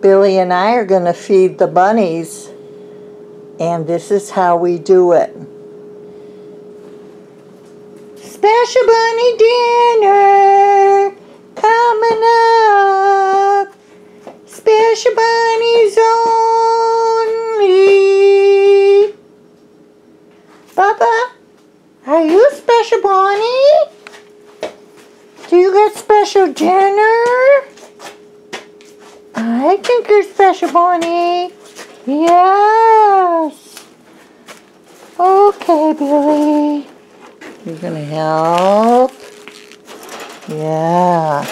Billy and I are going to feed the bunnies, and this is how we do it. Special bunny dinner coming up. Special bunnies only. Bubba, are you a special bunny? Do you get special dinner? I think you're special, Bonnie. Yes. Okay, Billy. You're gonna help? Yeah.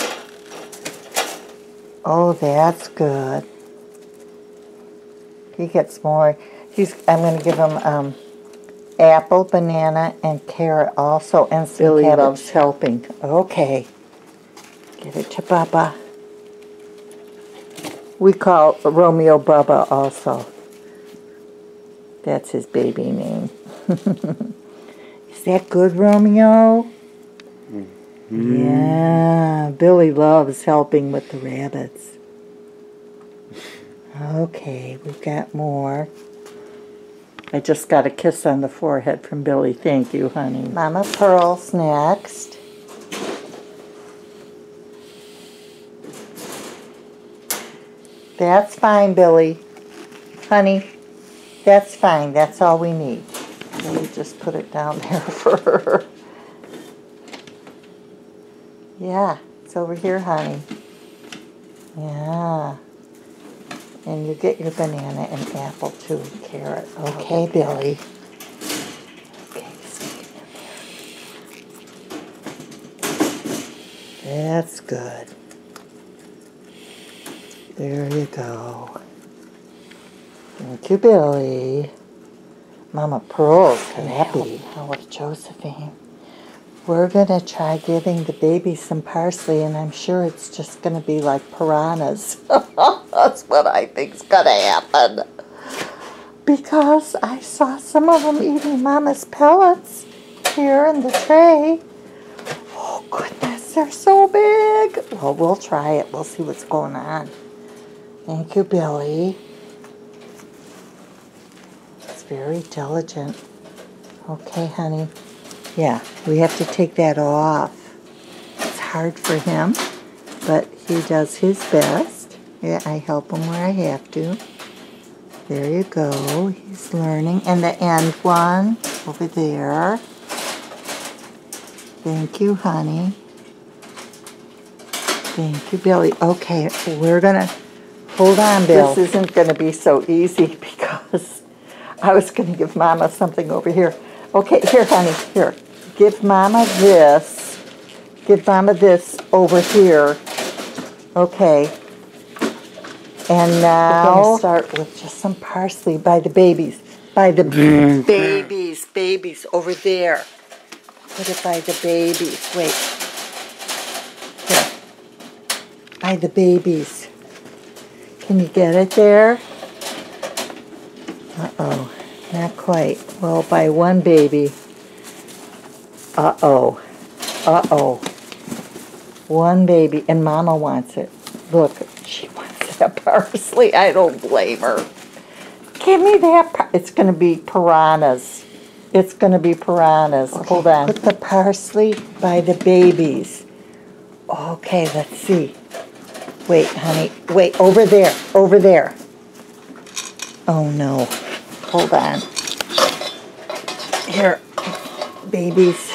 Oh, that's good. He gets more. He's. I'm gonna give him um, apple, banana, and carrot also, and some Billy cabbage. loves helping. Okay. Give it to Bubba. We call Romeo Bubba also. That's his baby name. Is that good, Romeo? Mm-hmm. Yeah, Billy loves helping with the rabbits. Okay, we've got more. I just got a kiss on the forehead from Billy. Thank you, honey. Mama Pearl's next. That's fine, Billy. Honey, that's fine. That's all we need. Let me just put it down there for her. Yeah, it's over here, honey. Yeah. And you get your banana and apple too, carrot. Okay, Billy. Okay. That's good. There you go. Thank you, Billy. Mama Pearl's happy. Now with Josephine. We're going to try giving the baby some parsley, and I'm sure it's just going to be like piranhas. That's what I think's going to happen. Because I saw some of them eating Mama's pellets here in the tray. Oh, goodness, they're so big. Well, we'll try it. We'll see what's going on. Thank you, Billy. It's very diligent. Okay, honey. Yeah, we have to take that off. It's hard for him, but he does his best. Yeah, I help him where I have to. There you go. He's learning. And the end one over there. Thank you, honey. Thank you, Billy. Okay, we're going to hold on, Bill. This isn't going to be so easy because I was going to give Mama something over here. Okay, here, honey, here. Give Mama this. Give Mama this over here. Okay. And now we're going to start with just some parsley by the babies. By the mm, babies, babies, over there. Put it by the babies. Wait. Here. By the babies. Can you get it there? Uh-oh. Not quite. Well, by one baby. Uh-oh. Uh-oh. One baby, and Mama wants it. Look, she wants that parsley. I don't blame her. Give me that. It's going to be piranhas. It's going to be piranhas. Hold on. Put the parsley by the babies. Okay, let's see. Wait, honey. Wait, over there. Over there. Oh, no. Hold on. Here, babies.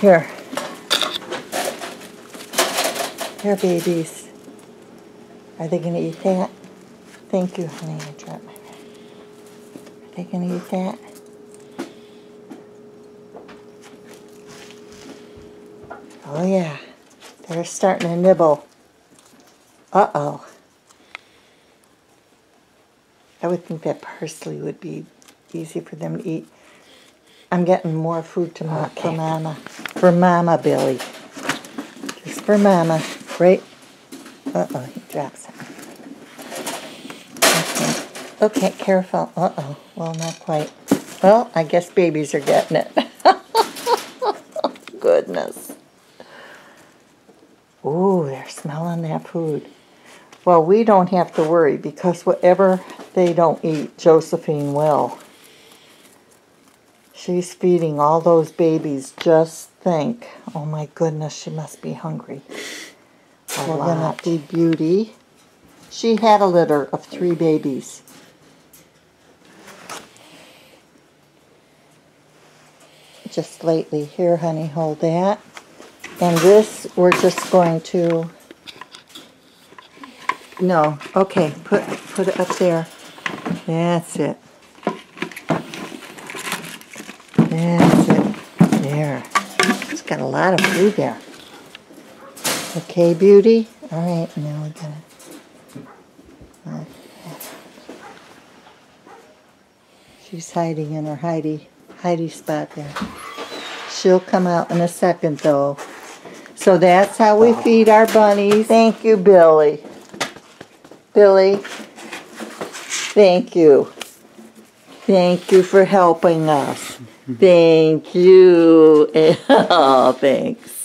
Here. Here, babies. Are they going to eat that? Thank you, honey. I dropped my Are they going to eat that? Oh, yeah. They're starting to nibble. Uh-oh. I would think that parsley would be easy for them to eat. I'm getting more food to ma- for Mama. For Mama, Billy. Just for Mama. Right? Uh-oh, he drops it. Okay. Okay, careful. Uh-oh. Well, not quite. Well, I guess babies are getting it. Goodness. Ooh, they're smelling that food. Well, we don't have to worry because whatever they don't eat, Josephine will. She's feeding all those babies. Just think. Oh my goodness, she must be hungry. We're gonna feed Beauty. She had a litter of three babies. Just lately. Here, honey, hold that. And this, we're just going to. No, okay, put put it up there. That's it. That's it. There. It's got a lot of food there. Okay, beauty. All right, now we're gonna. She's hiding in her Heidi Heidi spot there. She'll come out in a second though. So that's how we feed our bunnies. Thank you, Billy. Billy, thank you. Thank you for helping us. Mm-hmm. Thank you. Oh, thanks.